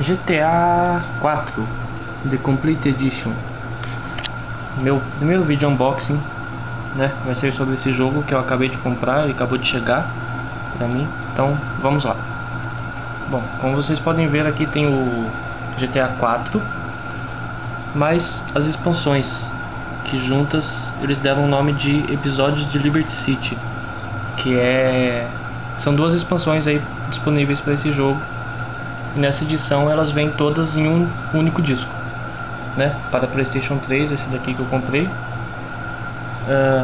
GTA 4 The Complete Edition. Meu primeiro vídeo unboxing né, vai ser sobre esse jogo que eu acabei de comprar, ele acabou de chegar pra mim, então vamos lá. Bom, como vocês podem ver aqui tem o GTA 4 mais as expansões que juntas eles deram o nome de episódios de Liberty City que é são duas expansões aí disponíveis para esse jogo. e nessa edição elas vêm todas em um único disco né? Para Playstation 3, esse daqui que eu comprei uh,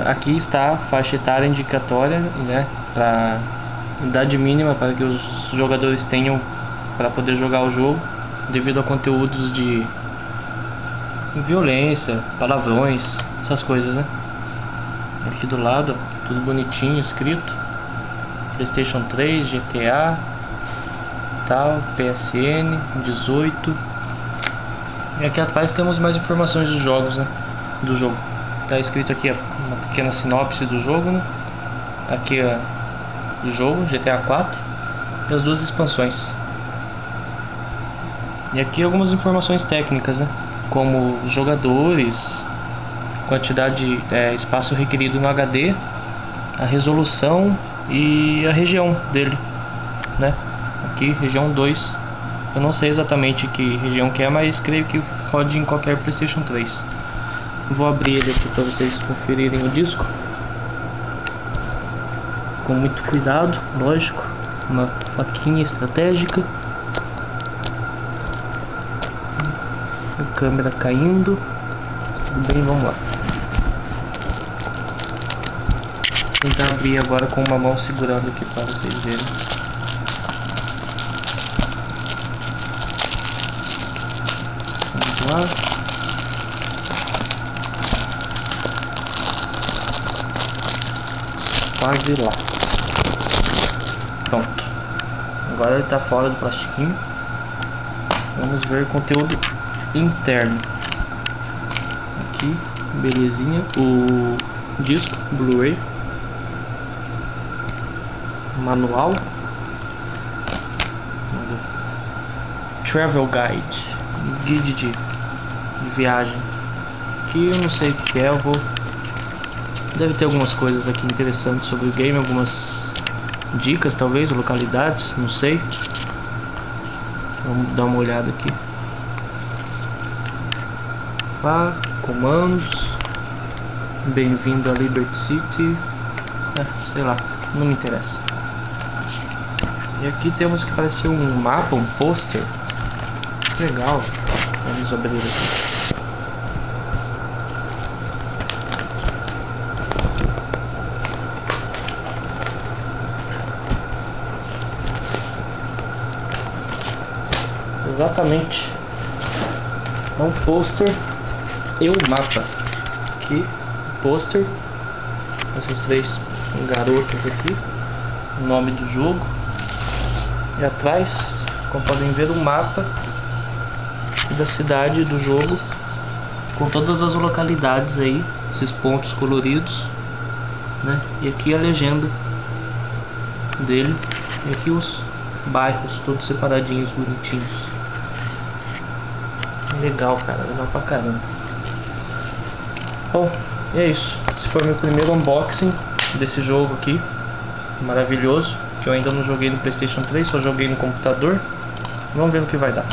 Aqui está a faixa etária indicatória né? Para idade mínima para que os jogadores tenham para poder jogar o jogo devido a conteúdos de violência, palavrões, essas coisas, né? Aqui do lado, tudo bonitinho escrito. PlayStation 3, GTA, tal, PSN 18. E aqui atrás temos mais informações dos jogos, né? Do jogo. Tá escrito aqui uma pequena sinopse do jogo, né? Aqui ó, do jogo, GTA 4 e as duas expansões. E aqui algumas informações técnicas, né? Como jogadores, quantidade, é, espaço requerido no HD, a resolução e a região dele, né? Aqui, região 2. Eu não sei exatamente que região que é, mas creio que pode em qualquer PlayStation 3. Vou abrir ele aqui para vocês conferirem o disco. Com muito cuidado, lógico. Uma faquinha estratégica. A câmera caindo. Tudo bem, vamos lá. Vou tentar abrir agora com uma mão segurando aqui para vocês verem. Quase lá. Pronto. Agora ele está fora do plastiquinho. Vamos ver o conteúdo interno. Aqui, belezinha. O disco Blu-ray manual travel guide guide de, de viagem que eu não sei o que é eu vou deve ter algumas coisas aqui interessantes sobre o game algumas dicas talvez localidades não sei. Vamos dar uma olhada aqui. Ah, comandos. Bem-vindo a Liberty City. É, sei lá não me interessa. E aqui temos que parecer um mapa, um pôster. Legal. Vamos abrir aqui. Exatamente. É um pôster e um mapa. Aqui, pôster. Esses três garotos aqui. O nome do jogo e atrás, como podem ver, o mapa da cidade do jogo com todas as localidades aí, esses pontos coloridos, né? E aqui a legenda dele e aqui os bairros todos separadinhos, bonitinhos. Legal, cara, legal pra caramba. Bom, e é isso. Esse foi meu primeiro unboxing desse jogo aqui, maravilhoso que eu ainda não joguei no Playstation 3, só joguei no computador. Vamos ver no que vai dar.